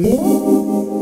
Música